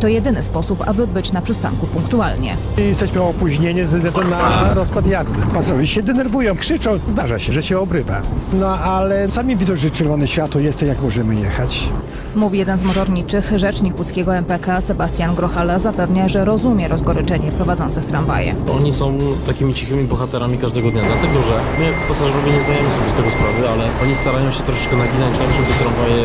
To jedyny sposób, aby być na przystanku punktualnie. Jesteśmy opóźnieni ze względu na rozkład jazdy. Pasażerowie się denerwują, krzyczą, zdarza się, że się obrywa. No ale sami widzą, że czerwone światło jest, to jak możemy jechać. Mówi jeden z motorniczych, rzecznik łódzkiego MPK Sebastian Grochale zapewnia, że rozumie rozgoryczenie prowadzących tramwaje. Oni są takimi cichymi bohaterami każdego dnia, dlatego że my jako pasażerowie nie zdajemy sobie z tego sprawy, ale oni starają się troszeczkę naginać tak, żeby tramwaje